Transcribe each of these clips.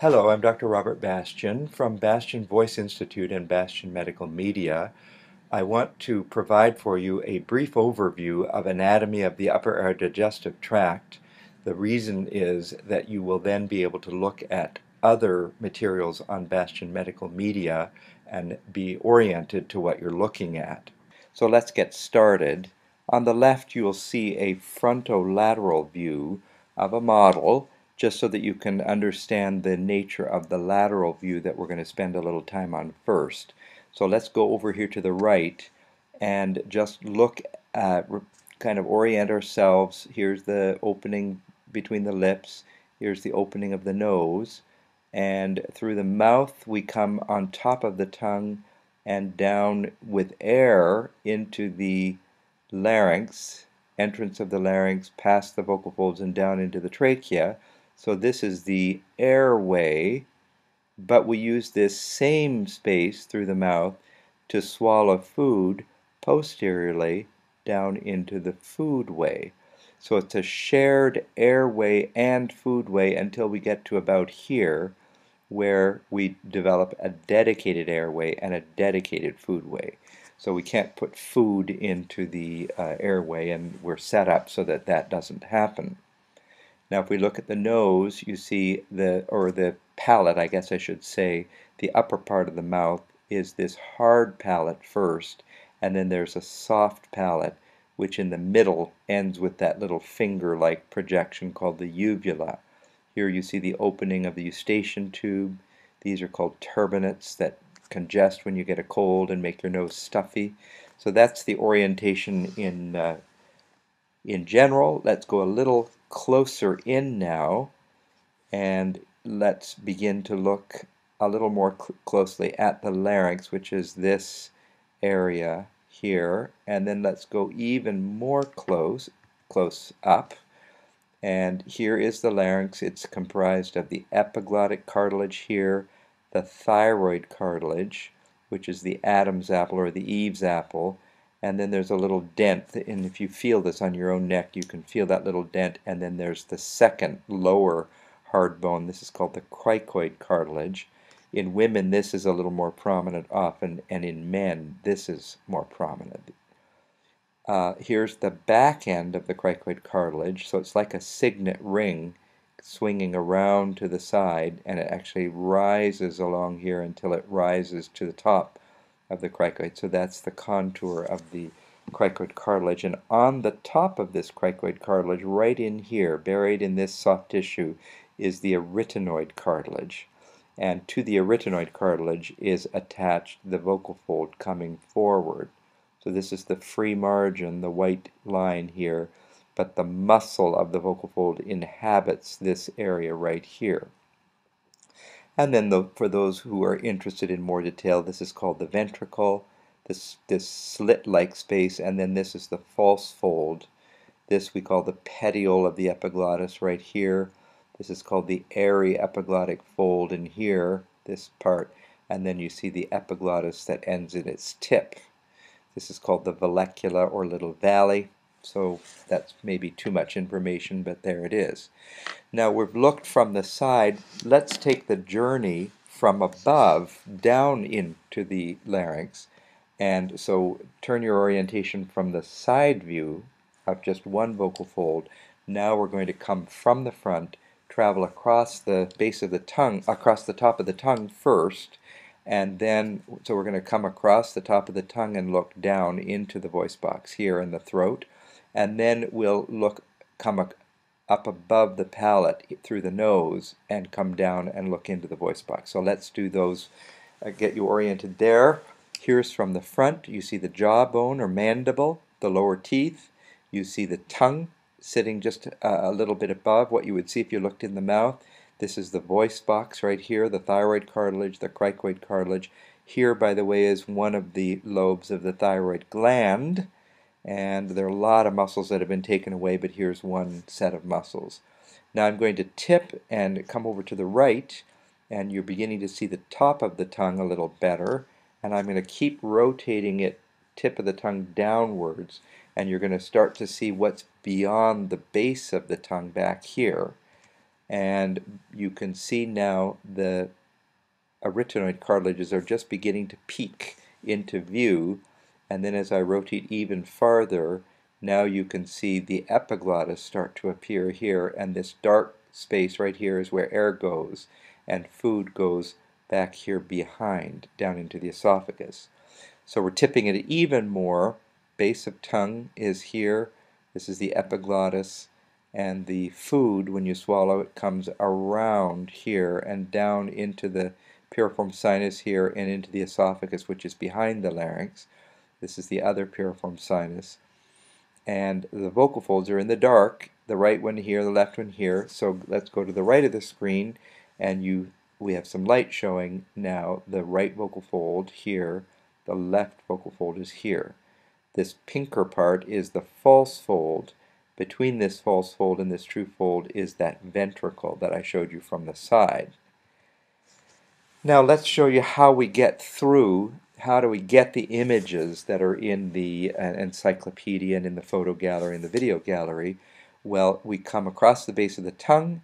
Hello, I'm Dr. Robert Bastian from Bastian Voice Institute and Bastian Medical Media. I want to provide for you a brief overview of anatomy of the upper aerodigestive tract. The reason is that you will then be able to look at other materials on Bastian Medical Media and be oriented to what you're looking at. So let's get started. On the left you will see a frontolateral view of a model just so that you can understand the nature of the lateral view that we're going to spend a little time on first. So let's go over here to the right and just look at, kind of orient ourselves. Here's the opening between the lips, here's the opening of the nose, and through the mouth we come on top of the tongue and down with air into the larynx, entrance of the larynx, past the vocal folds and down into the trachea. So this is the airway, but we use this same space through the mouth to swallow food posteriorly down into the foodway. So it's a shared airway and foodway until we get to about here where we develop a dedicated airway and a dedicated foodway. So we can't put food into the uh, airway and we're set up so that that doesn't happen. Now if we look at the nose, you see the, or the palate, I guess I should say, the upper part of the mouth is this hard palate first, and then there's a soft palate, which in the middle ends with that little finger-like projection called the uvula. Here you see the opening of the eustachian tube. These are called turbinates that congest when you get a cold and make your nose stuffy. So that's the orientation in, uh, in general. Let's go a little closer in now and let's begin to look a little more cl closely at the larynx which is this area here and then let's go even more close close up and here is the larynx. It's comprised of the epiglottic cartilage here the thyroid cartilage which is the Adam's apple or the Eve's apple and then there's a little dent and if you feel this on your own neck you can feel that little dent and then there's the second lower hard bone. This is called the cricoid cartilage. In women this is a little more prominent often and in men this is more prominent. Uh, here's the back end of the cricoid cartilage. So it's like a signet ring swinging around to the side and it actually rises along here until it rises to the top of the cricoid. So that's the contour of the cricoid cartilage. And on the top of this cricoid cartilage, right in here, buried in this soft tissue, is the arytenoid cartilage. And to the arytenoid cartilage is attached the vocal fold coming forward. So this is the free margin, the white line here, but the muscle of the vocal fold inhabits this area right here. And then the, for those who are interested in more detail, this is called the ventricle, this, this slit-like space, and then this is the false fold. This we call the petiole of the epiglottis right here. This is called the aryepiglottic fold in here, this part, and then you see the epiglottis that ends in its tip. This is called the vallecula or little valley. So that's maybe too much information, but there it is. Now we've looked from the side. Let's take the journey from above down into the larynx. And so turn your orientation from the side view of just one vocal fold. Now we're going to come from the front, travel across the base of the tongue, across the top of the tongue first, and then, so we're going to come across the top of the tongue and look down into the voice box here in the throat and then we'll look come up above the palate through the nose and come down and look into the voice box. So let's do those, uh, get you oriented there. Here's from the front, you see the jawbone or mandible, the lower teeth. You see the tongue sitting just uh, a little bit above what you would see if you looked in the mouth. This is the voice box right here, the thyroid cartilage, the cricoid cartilage. Here, by the way, is one of the lobes of the thyroid gland and there are a lot of muscles that have been taken away, but here's one set of muscles. Now I'm going to tip and come over to the right, and you're beginning to see the top of the tongue a little better, and I'm going to keep rotating it tip of the tongue downwards, and you're going to start to see what's beyond the base of the tongue back here. and you can see now the arytenoid cartilages are just beginning to peek into view and then as I rotate even farther now you can see the epiglottis start to appear here and this dark space right here is where air goes and food goes back here behind down into the esophagus. So we're tipping it even more. Base of tongue is here. This is the epiglottis and the food when you swallow it comes around here and down into the piriform sinus here and into the esophagus which is behind the larynx. This is the other piriform sinus. And the vocal folds are in the dark the right one here the left one here. So let's go to the right of the screen and you we have some light showing now the right vocal fold here the left vocal fold is here. This pinker part is the false fold. Between this false fold and this true fold is that ventricle that I showed you from the side. Now let's show you how we get through how do we get the images that are in the uh, encyclopedia and in the photo gallery and the video gallery? Well, we come across the base of the tongue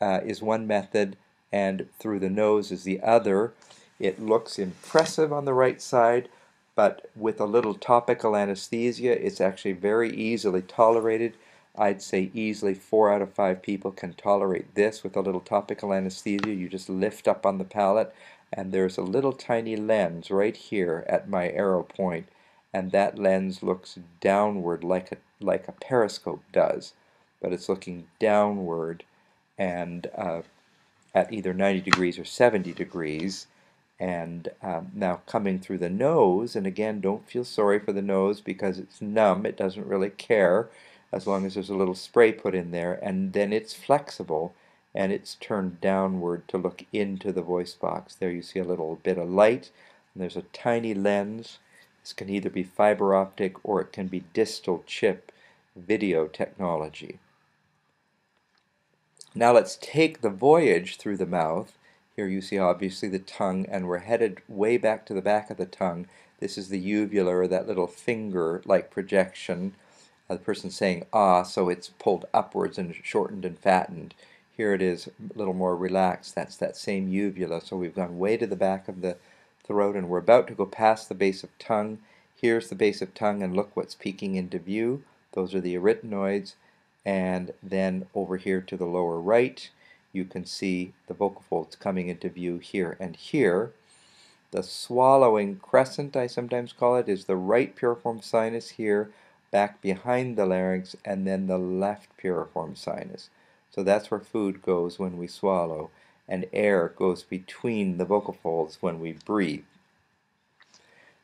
uh, is one method and through the nose is the other. It looks impressive on the right side, but with a little topical anesthesia, it's actually very easily tolerated. I'd say easily four out of five people can tolerate this with a little topical anesthesia. You just lift up on the palate and there's a little tiny lens right here at my arrow point and that lens looks downward like a like a periscope does but it's looking downward and uh, at either 90 degrees or 70 degrees. And um, now coming through the nose and again don't feel sorry for the nose because it's numb. It doesn't really care as long as there's a little spray put in there and then it's flexible and it's turned downward to look into the voice box. There you see a little bit of light, and there's a tiny lens. This can either be fiber optic or it can be distal chip video technology. Now let's take the voyage through the mouth. Here you see obviously the tongue, and we're headed way back to the back of the tongue. This is the uvula, or that little finger-like projection. Uh, the person saying ah, so it's pulled upwards and shortened and fattened. Here it is a little more relaxed. That's that same uvula. So we've gone way to the back of the throat and we're about to go past the base of tongue. Here's the base of tongue and look what's peeking into view. Those are the arytenoids. And then over here to the lower right, you can see the vocal folds coming into view here and here. The swallowing crescent, I sometimes call it, is the right piriform sinus here, back behind the larynx, and then the left piriform sinus. So that's where food goes when we swallow, and air goes between the vocal folds when we breathe.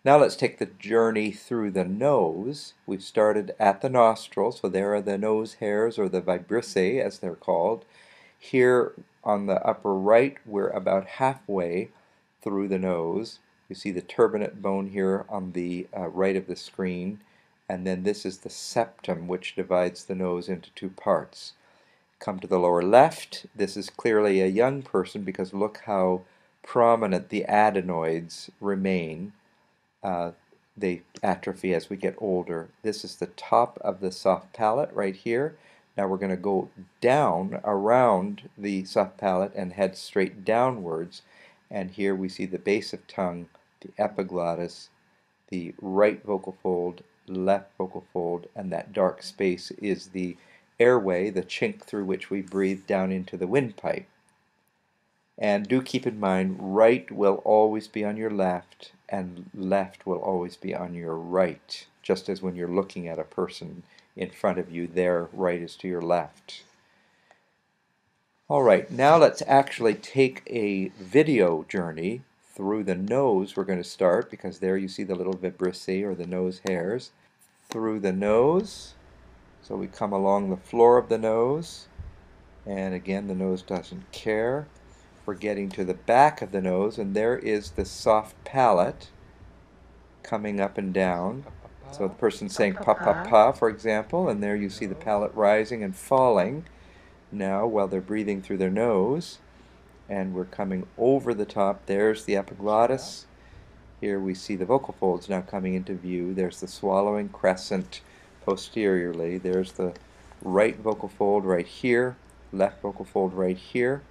Now let's take the journey through the nose. We've started at the nostril, so there are the nose hairs, or the vibrissae as they're called. Here on the upper right, we're about halfway through the nose. You see the turbinate bone here on the uh, right of the screen, and then this is the septum, which divides the nose into two parts. Come to the lower left, this is clearly a young person because look how prominent the adenoids remain. Uh, they atrophy as we get older. This is the top of the soft palate right here. Now we're going to go down around the soft palate and head straight downwards. And here we see the base of tongue, the epiglottis, the right vocal fold, left vocal fold, and that dark space is the airway, the chink through which we breathe down into the windpipe. And do keep in mind, right will always be on your left, and left will always be on your right, just as when you're looking at a person in front of you, their right is to your left. All right, now let's actually take a video journey through the nose. We're going to start because there you see the little vibrissae or the nose hairs. Through the nose, so we come along the floor of the nose, and again the nose doesn't care. We're getting to the back of the nose, and there is the soft palate coming up and down. So the person's saying pa pa pa, for example, and there you see the palate rising and falling now while they're breathing through their nose. And we're coming over the top. There's the epiglottis. Here we see the vocal folds now coming into view. There's the swallowing crescent posteriorly. There's the right vocal fold right here. left vocal fold right here,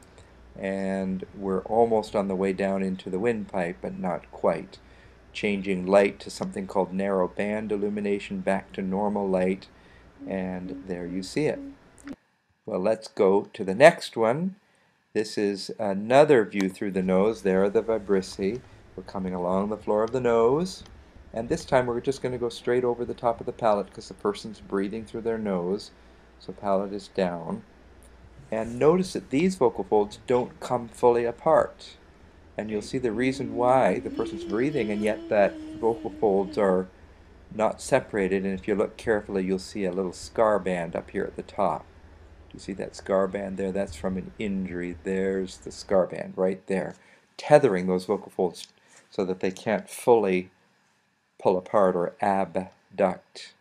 and we're almost on the way down into the windpipe, but not quite. Changing light to something called narrow band illumination back to normal light, and there you see it. Well, let's go to the next one. This is another view through the nose. There are the vibrissae. We're coming along the floor of the nose. And this time we're just going to go straight over the top of the palate because the person's breathing through their nose. So palate is down. And notice that these vocal folds don't come fully apart. And you'll see the reason why the person's breathing and yet that vocal folds are not separated. And if you look carefully, you'll see a little scar band up here at the top. You see that scar band there? That's from an injury. There's the scar band right there, tethering those vocal folds so that they can't fully pull apart or abduct.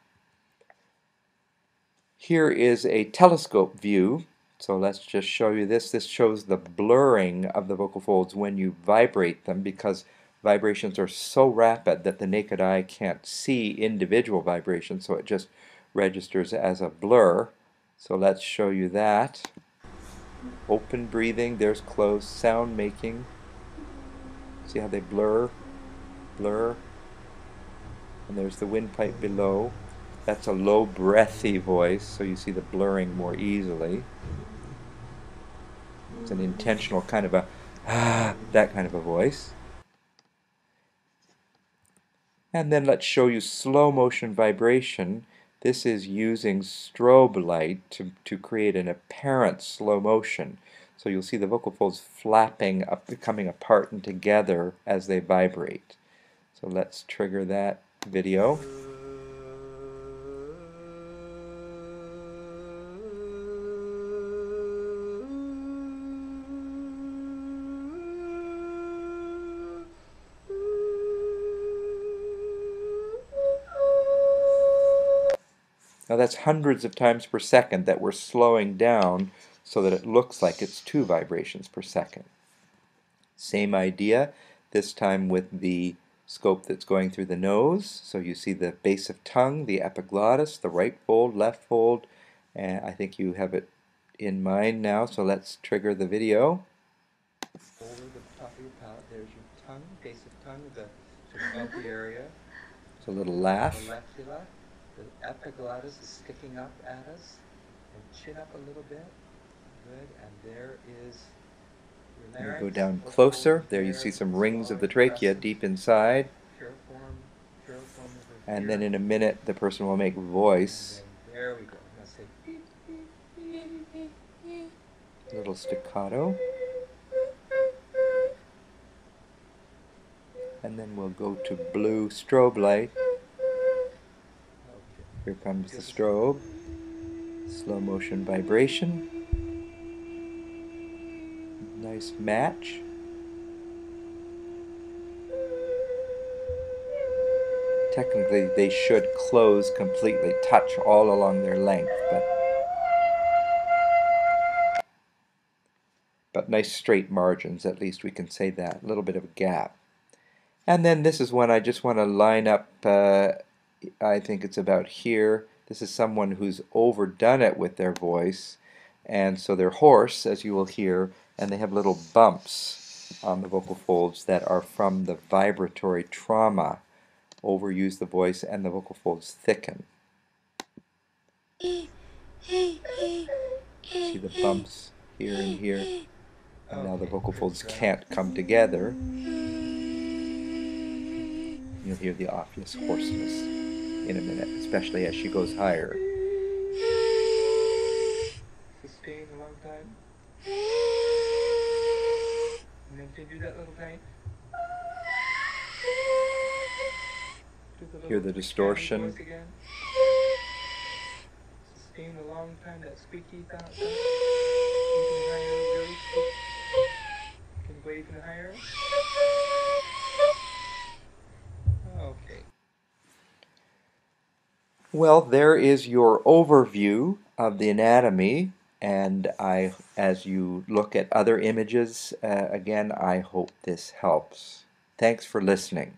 Here is a telescope view. So let's just show you this. This shows the blurring of the vocal folds when you vibrate them because vibrations are so rapid that the naked eye can't see individual vibrations, so it just registers as a blur. So let's show you that. Open breathing, there's closed sound making. See how they blur, blur. And there's the windpipe below. That's a low breathy voice, so you see the blurring more easily. It's an intentional kind of a ah, that kind of a voice. And then let's show you slow motion vibration this is using strobe light to, to create an apparent slow motion. So you'll see the vocal folds flapping up, coming apart and together as they vibrate. So let's trigger that video. Now that's hundreds of times per second that we're slowing down so that it looks like it's two vibrations per second. Same idea, this time with the scope that's going through the nose. So you see the base of tongue, the epiglottis, the right fold, left fold, and I think you have it in mind now, so let's trigger the video. Over the top of your palate, there's your tongue, base of tongue, the sort of area. It's a little laugh the epiglottis is sticking up at us and chin up a little bit. Good, and there is your Go down closer. There you see some rings of the trachea deep inside. And then in a minute the person will make voice. There we go. Little staccato. And then we'll go to blue strobe light. Here comes the strobe. Slow motion vibration. Nice match. Technically, they should close completely, touch all along their length, but but nice straight margins, at least we can say that. A little bit of a gap. And then this is one I just want to line up uh, I think it's about here. This is someone who's overdone it with their voice, and so they're hoarse, as you will hear, and they have little bumps on the vocal folds that are from the vibratory trauma. Overuse the voice, and the vocal folds thicken. See the bumps here and here, and now the vocal folds can't come together. You'll hear the obvious hoarseness in a minute, especially as she goes higher. Sustain a long time. And then to do that little. Hear the distortion. Sustain a long time, that squeaky sound. Even higher, really. Can you higher? Well, there is your overview of the anatomy, and I, as you look at other images, uh, again, I hope this helps. Thanks for listening.